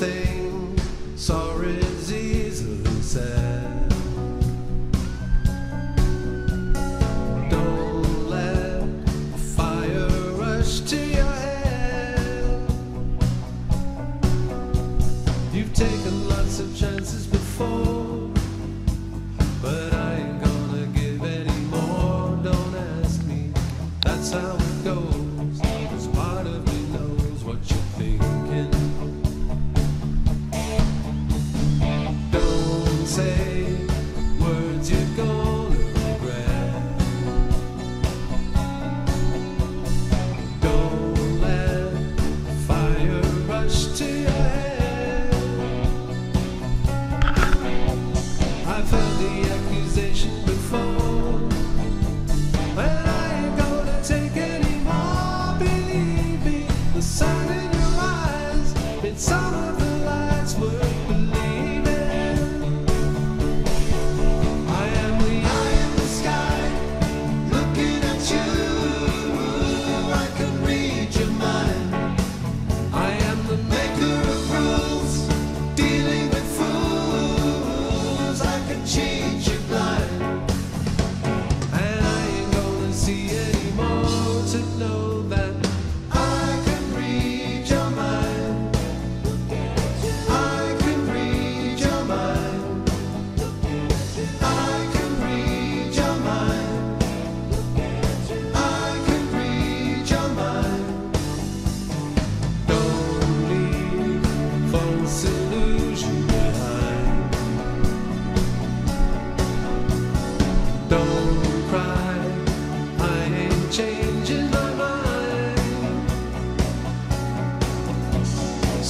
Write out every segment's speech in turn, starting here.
thing. I've heard the accusation before.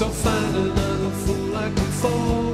So find another fool like before.